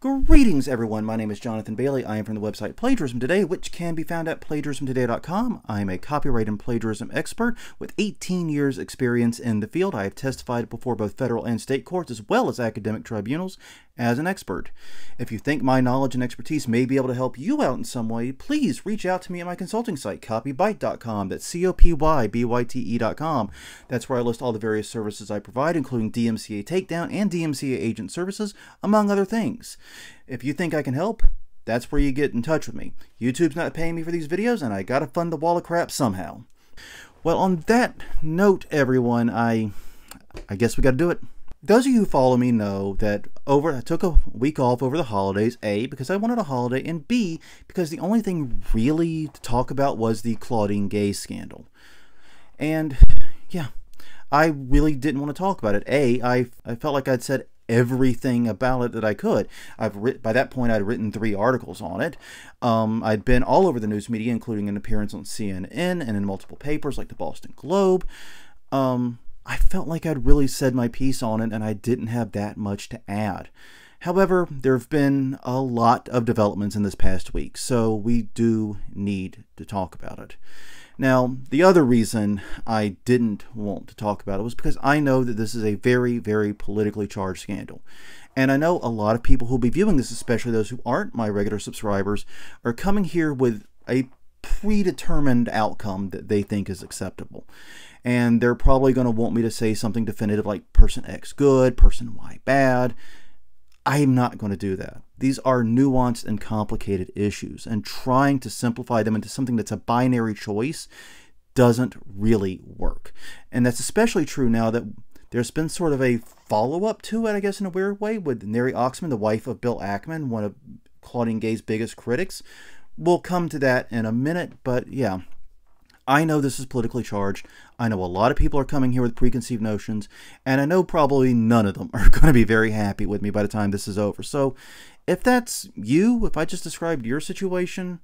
Greetings, everyone. My name is Jonathan Bailey. I am from the website Plagiarism Today, which can be found at plagiarismtoday.com. I am a copyright and plagiarism expert with 18 years' experience in the field. I have testified before both federal and state courts as well as academic tribunals as an expert. If you think my knowledge and expertise may be able to help you out in some way, please reach out to me at my consulting site, copybyte.com. That's C O P Y B Y T E.com. That's where I list all the various services I provide, including DMCA takedown and DMCA agent services, among other things. If you think I can help, that's where you get in touch with me. YouTube's not paying me for these videos, and I gotta fund the wall of crap somehow. Well, on that note, everyone, I I guess we gotta do it. Those of you who follow me know that over I took a week off over the holidays, A, because I wanted a holiday, and B, because the only thing really to talk about was the Claudine Gay scandal. And yeah, I really didn't want to talk about it. A, I, I felt like I'd said everything about it that I could. I've writ- by that point I'd written three articles on it. Um, I'd been all over the news media, including an appearance on CNN and in multiple papers like the Boston Globe. Um, I felt like I'd really said my piece on it, and I didn't have that much to add. However, there have been a lot of developments in this past week, so we do need to talk about it. Now, the other reason I didn't want to talk about it was because I know that this is a very, very politically charged scandal. And I know a lot of people who'll be viewing this, especially those who aren't my regular subscribers, are coming here with a predetermined outcome that they think is acceptable. And they're probably going to want me to say something definitive like person X good, person Y bad. I'm not going to do that. These are nuanced and complicated issues, and trying to simplify them into something that's a binary choice doesn't really work. And that's especially true now that there's been sort of a follow up to it, I guess, in a weird way, with Neri Oxman, the wife of Bill Ackman, one of Claudine Gay's biggest critics. We'll come to that in a minute, but yeah, I know this is politically charged. I know a lot of people are coming here with preconceived notions, and I know probably none of them are going to be very happy with me by the time this is over. So, if that's you, if I just described your situation,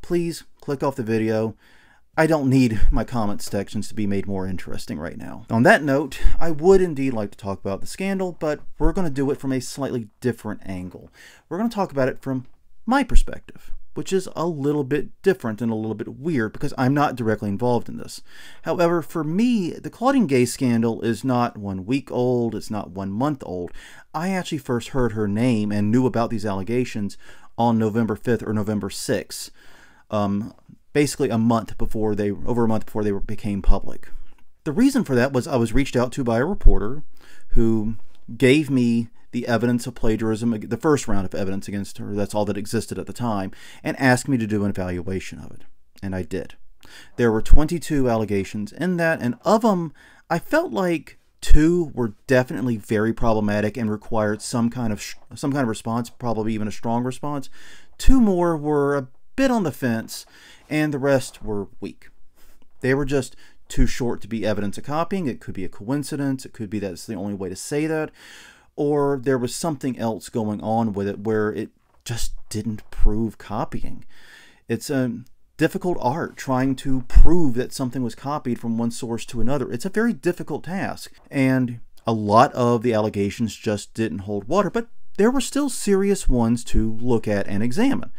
please click off the video. I don't need my comment sections to be made more interesting right now. On that note, I would indeed like to talk about the scandal, but we're going to do it from a slightly different angle. We're going to talk about it from my perspective which is a little bit different and a little bit weird because I'm not directly involved in this. However, for me, the Claudine Gay scandal is not one week old, it's not one month old. I actually first heard her name and knew about these allegations on November 5th or November 6th, um, basically a month before they, over a month before they became public. The reason for that was I was reached out to by a reporter who gave me the evidence of plagiarism, the first round of evidence against her, that's all that existed at the time, and asked me to do an evaluation of it. And I did. There were 22 allegations in that, and of them, I felt like two were definitely very problematic and required some kind of some kind of response, probably even a strong response. Two more were a bit on the fence, and the rest were weak. They were just too short to be evidence of copying. It could be a coincidence. It could be that's the only way to say that or there was something else going on with it where it just didn't prove copying. It's a difficult art trying to prove that something was copied from one source to another. It's a very difficult task, and a lot of the allegations just didn't hold water, but there were still serious ones to look at and examine.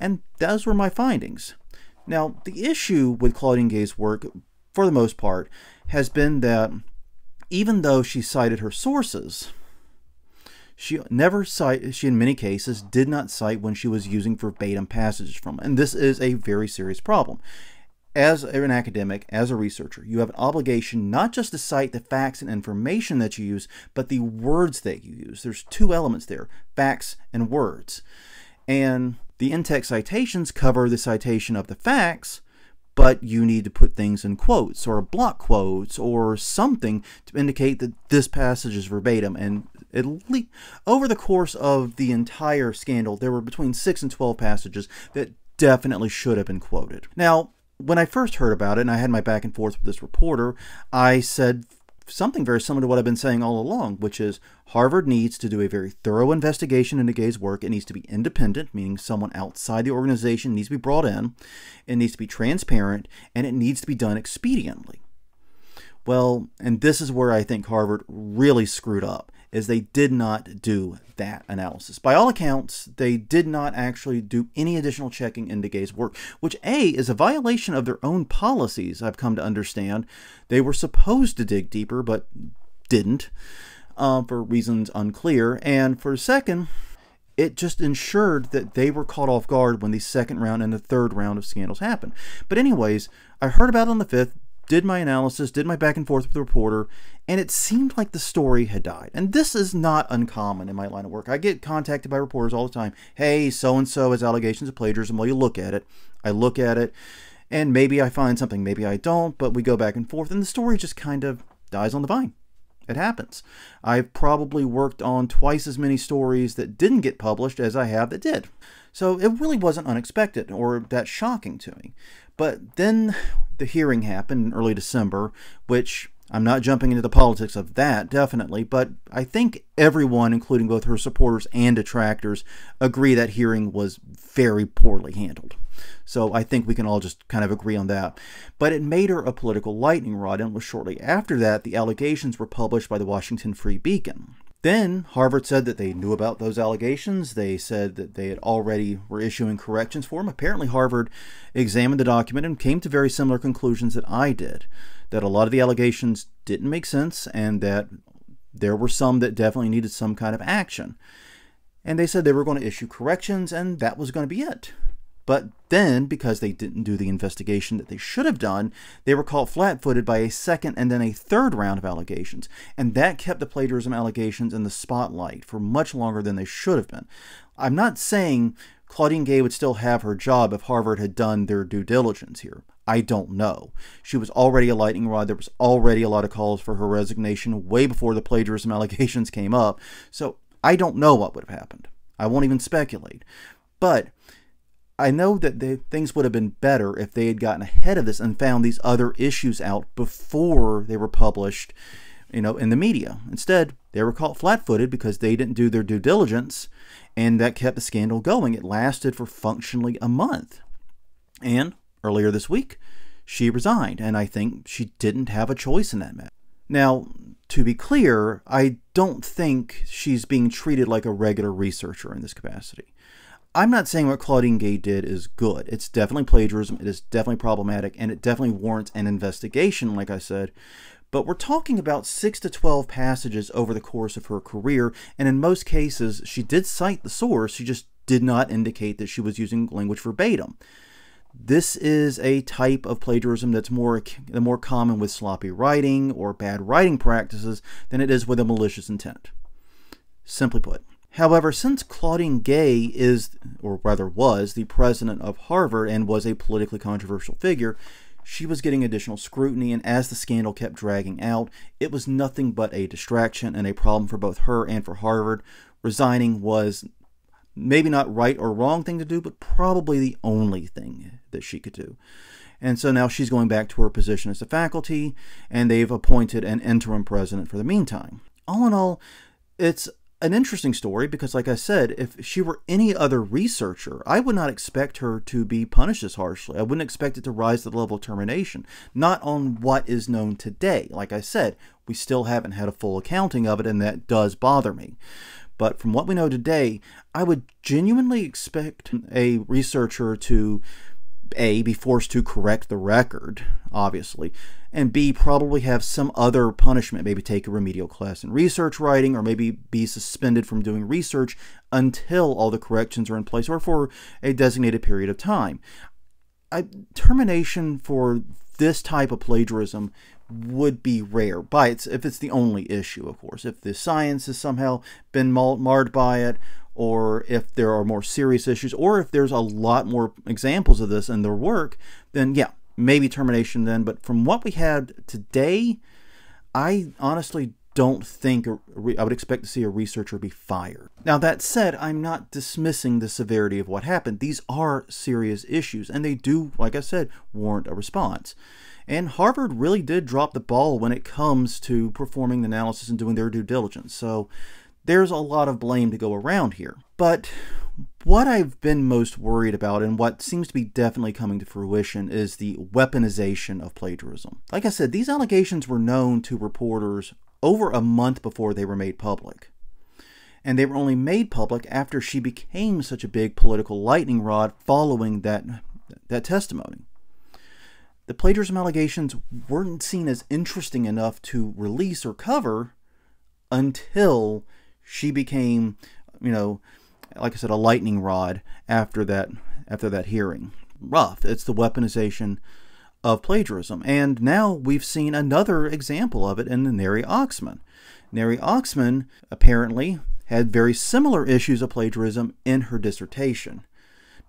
And those were my findings. Now, the issue with Claudine Gay's work, for the most part, has been that even though she cited her sources, she never cite, she in many cases did not cite when she was using verbatim passages from. And this is a very serious problem. As an academic, as a researcher, you have an obligation not just to cite the facts and information that you use, but the words that you use. There's two elements there facts and words. And the in text citations cover the citation of the facts, but you need to put things in quotes or block quotes or something to indicate that this passage is verbatim. And at least over the course of the entire scandal, there were between 6 and 12 passages that definitely should have been quoted. Now, when I first heard about it and I had my back and forth with this reporter, I said something very similar to what I've been saying all along, which is Harvard needs to do a very thorough investigation into Gay's work. It needs to be independent, meaning someone outside the organization needs to be brought in. It needs to be transparent, and it needs to be done expediently. Well, and this is where I think Harvard really screwed up is they did not do that analysis. By all accounts, they did not actually do any additional checking into Gay's work, which A is a violation of their own policies, I've come to understand. They were supposed to dig deeper, but didn't, uh, for reasons unclear. And for a second, it just ensured that they were caught off guard when the second round and the third round of scandals happened. But anyways, I heard about it on the 5th, did my analysis, did my back and forth with the reporter, and it seemed like the story had died. And this is not uncommon in my line of work. I get contacted by reporters all the time. Hey, so and so has allegations of plagiarism. Well, you look at it. I look at it, and maybe I find something, maybe I don't, but we go back and forth, and the story just kind of dies on the vine. It happens. I've probably worked on twice as many stories that didn't get published as I have that did. So it really wasn't unexpected or that shocking to me. But then the hearing happened in early December, which I'm not jumping into the politics of that, definitely, but I think everyone, including both her supporters and detractors, agree that hearing was very poorly handled. So I think we can all just kind of agree on that. But it made her a political lightning rod, and was shortly after that the allegations were published by the Washington Free Beacon. Then Harvard said that they knew about those allegations. They said that they had already were issuing corrections for them. Apparently, Harvard examined the document and came to very similar conclusions that I did. That a lot of the allegations didn't make sense, and that there were some that definitely needed some kind of action. And they said they were going to issue corrections, and that was going to be it. But then, because they didn't do the investigation that they should have done, they were caught flat footed by a second and then a third round of allegations. And that kept the plagiarism allegations in the spotlight for much longer than they should have been. I'm not saying Claudine Gay would still have her job if Harvard had done their due diligence here. I don't know. She was already a lightning rod. There was already a lot of calls for her resignation way before the plagiarism allegations came up. So I don't know what would have happened. I won't even speculate. But I know that they, things would have been better if they had gotten ahead of this and found these other issues out before they were published, you know, in the media. Instead, they were caught flat-footed because they didn't do their due diligence, and that kept the scandal going. It lasted for functionally a month. And earlier this week, she resigned, and I think she didn't have a choice in that matter. Now, to be clear, I don't think she's being treated like a regular researcher in this capacity. I'm not saying what Claudine Gay did is good. It's definitely plagiarism. It is definitely problematic, and it definitely warrants an investigation, like I said. But we're talking about 6 to 12 passages over the course of her career, and in most cases, she did cite the source, she just did not indicate that she was using language verbatim. This is a type of plagiarism that's more, more common with sloppy writing or bad writing practices than it is with a malicious intent. Simply put. However, since Claudine Gay is, or rather was, the president of Harvard and was a politically controversial figure, she was getting additional scrutiny, and as the scandal kept dragging out, it was nothing but a distraction and a problem for both her and for Harvard. Resigning was maybe not right or wrong thing to do, but probably the only thing that she could do. And so now she's going back to her position as a faculty, and they've appointed an interim president for the meantime. All in all, it's an interesting story because, like I said, if she were any other researcher, I would not expect her to be punished as harshly. I wouldn't expect it to rise to the level of termination. Not on what is known today. Like I said, we still haven't had a full accounting of it, and that does bother me. But from what we know today, I would genuinely expect a researcher to a, be forced to correct the record, obviously, and B, probably have some other punishment, maybe take a remedial class in research writing, or maybe be suspended from doing research until all the corrections are in place, or for a designated period of time. I, termination for this type of plagiarism would be rare by its if it's the only issue of course if the science has somehow been marred by it or if there are more serious issues, or if there's a lot more examples of this in their work, then yeah, maybe termination then. But from what we had today, I honestly don't think I would expect to see a researcher be fired. Now, that said, I'm not dismissing the severity of what happened. These are serious issues, and they do, like I said, warrant a response. And Harvard really did drop the ball when it comes to performing the analysis and doing their due diligence. So there's a lot of blame to go around here. But what I've been most worried about and what seems to be definitely coming to fruition is the weaponization of plagiarism. Like I said, these allegations were known to reporters over a month before they were made public. And they were only made public after she became such a big political lightning rod following that, that testimony. The plagiarism allegations weren't seen as interesting enough to release or cover until she became, you know, like I said, a lightning rod after that after that hearing. Rough. It's the weaponization of plagiarism. And now we've seen another example of it in the Neri Oxman. Neri Oxman apparently had very similar issues of plagiarism in her dissertation.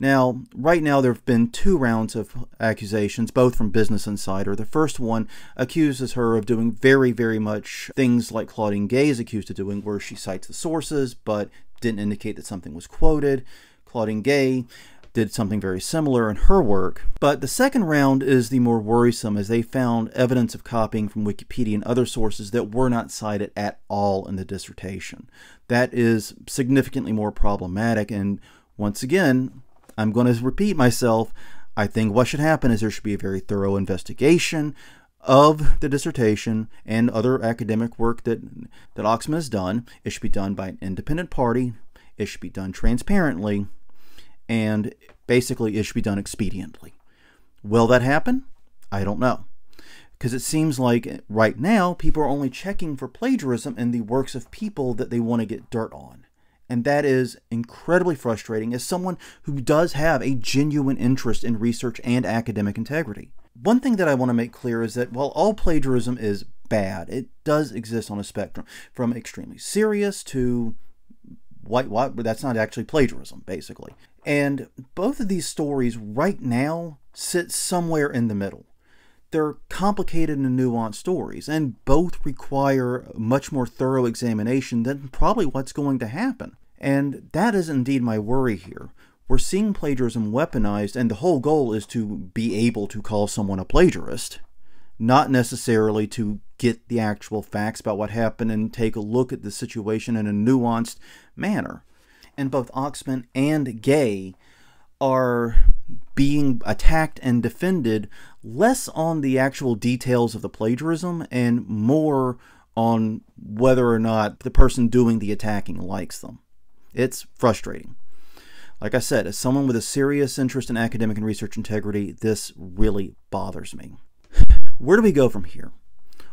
Now, right now, there have been two rounds of accusations, both from Business Insider. The first one accuses her of doing very, very much things like Claudine Gay is accused of doing, where she cites the sources but didn't indicate that something was quoted. Claudine Gay did something very similar in her work. But the second round is the more worrisome as they found evidence of copying from Wikipedia and other sources that were not cited at all in the dissertation. That is significantly more problematic and once again, I'm going to repeat myself. I think what should happen is there should be a very thorough investigation of the dissertation and other academic work that, that Oxman has done. It should be done by an independent party. It should be done transparently and basically it should be done expediently. Will that happen? I don't know. Because it seems like right now people are only checking for plagiarism in the works of people that they want to get dirt on. And that is incredibly frustrating as someone who does have a genuine interest in research and academic integrity. One thing that I want to make clear is that while all plagiarism is bad, it does exist on a spectrum from extremely serious to white, white that's not actually plagiarism, basically. And both of these stories right now sit somewhere in the middle. They're complicated and nuanced stories, and both require much more thorough examination than probably what's going to happen. And that is indeed my worry here. We're seeing plagiarism weaponized, and the whole goal is to be able to call someone a plagiarist, not necessarily to get the actual facts about what happened and take a look at the situation in a nuanced manner and both Oxman and Gay are being attacked and defended less on the actual details of the plagiarism and more on whether or not the person doing the attacking likes them. It's frustrating. Like I said, as someone with a serious interest in academic and research integrity, this really bothers me. Where do we go from here?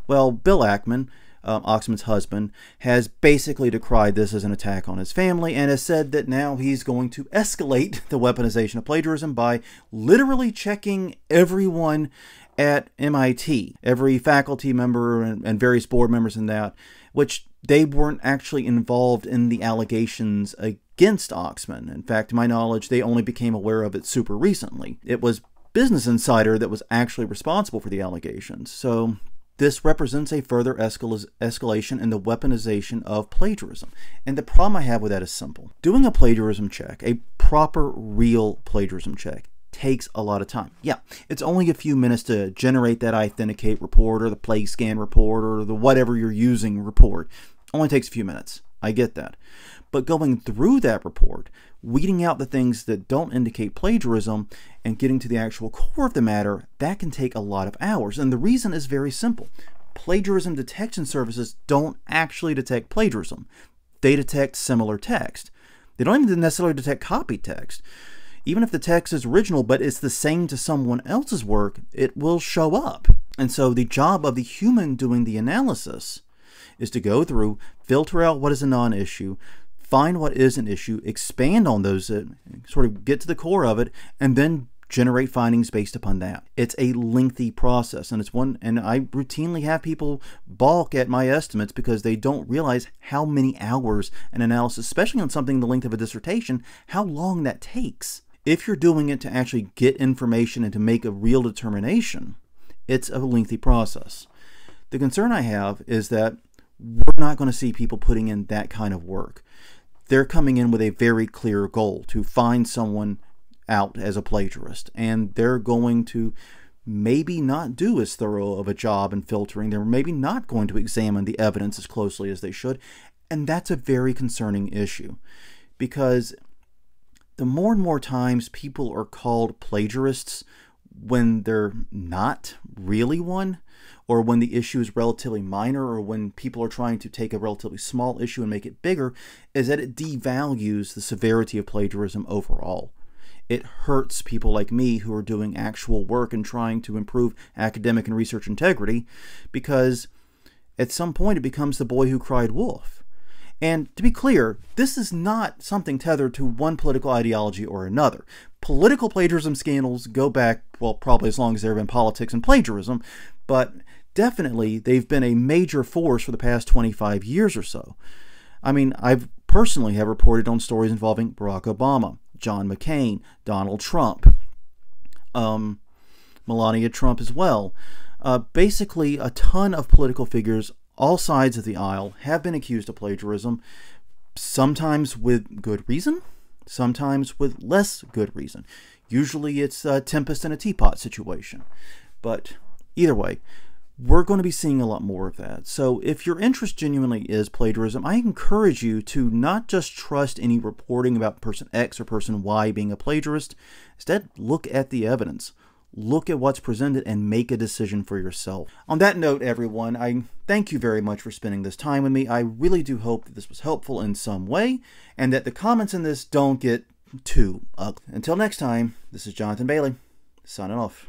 Well, Bill Ackman um, Oxman's husband, has basically decried this as an attack on his family and has said that now he's going to escalate the weaponization of plagiarism by literally checking everyone at MIT, every faculty member and, and various board members in that, which they weren't actually involved in the allegations against Oxman. In fact, to my knowledge, they only became aware of it super recently. It was Business Insider that was actually responsible for the allegations. So this represents a further escal escalation in the weaponization of plagiarism. And the problem I have with that is simple. Doing a plagiarism check, a proper, real plagiarism check, takes a lot of time. Yeah, it's only a few minutes to generate that iThenticate report or the PlagScan report or the whatever you're using report. Only takes a few minutes. I get that. But going through that report, weeding out the things that don't indicate plagiarism, and getting to the actual core of the matter, that can take a lot of hours. And the reason is very simple. Plagiarism detection services don't actually detect plagiarism. They detect similar text. They don't even necessarily detect copy text. Even if the text is original but it's the same to someone else's work, it will show up. And so the job of the human doing the analysis is to go through, filter out what is a non issue, find what is an issue, expand on those, uh, sort of get to the core of it, and then generate findings based upon that. It's a lengthy process and it's one and I routinely have people balk at my estimates because they don't realize how many hours an analysis, especially on something the length of a dissertation, how long that takes. If you're doing it to actually get information and to make a real determination, it's a lengthy process. The concern I have is that we're not going to see people putting in that kind of work they're coming in with a very clear goal to find someone out as a plagiarist. And they're going to maybe not do as thorough of a job in filtering. They're maybe not going to examine the evidence as closely as they should. And that's a very concerning issue because the more and more times people are called plagiarists, when they're not really one, or when the issue is relatively minor, or when people are trying to take a relatively small issue and make it bigger, is that it devalues the severity of plagiarism overall. It hurts people like me who are doing actual work and trying to improve academic and research integrity because at some point it becomes the boy who cried wolf. And to be clear, this is not something tethered to one political ideology or another. Political plagiarism scandals go back, well, probably as long as there have been politics and plagiarism, but definitely they've been a major force for the past 25 years or so. I mean, I've personally have reported on stories involving Barack Obama, John McCain, Donald Trump, um, Melania Trump as well. Uh, basically, a ton of political figures all sides of the aisle have been accused of plagiarism, sometimes with good reason, sometimes with less good reason. Usually it's a tempest in a teapot situation. But either way, we're going to be seeing a lot more of that. So if your interest genuinely is plagiarism, I encourage you to not just trust any reporting about person X or person Y being a plagiarist. Instead, look at the evidence look at what's presented and make a decision for yourself. On that note, everyone, I thank you very much for spending this time with me. I really do hope that this was helpful in some way and that the comments in this don't get too ugly. Until next time, this is Jonathan Bailey, signing off.